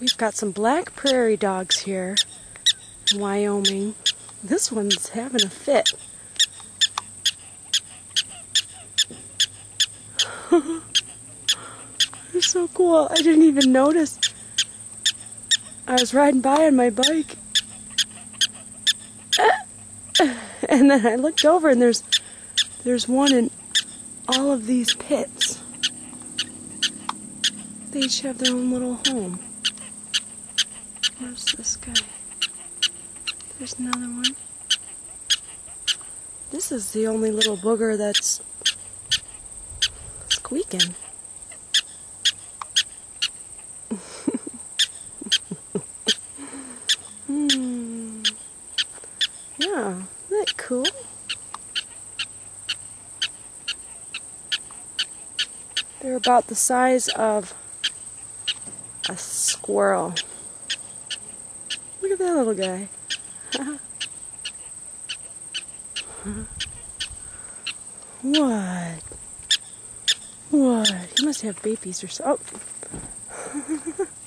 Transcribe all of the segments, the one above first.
We've got some black prairie dogs here in Wyoming. This one's having a fit. They're so cool. I didn't even notice. I was riding by on my bike. And then I looked over and there's there's one in all of these pits. They each have their own little home. Where's this guy? There's another one. This is the only little booger that's squeaking. hmm. Yeah, isn't that cool? They're about the size of a squirrel. At that little guy. what? What? He must have babies or so. Oh.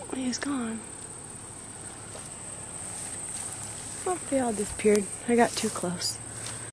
Oh, he's gone. Oh, they all disappeared. I got too close.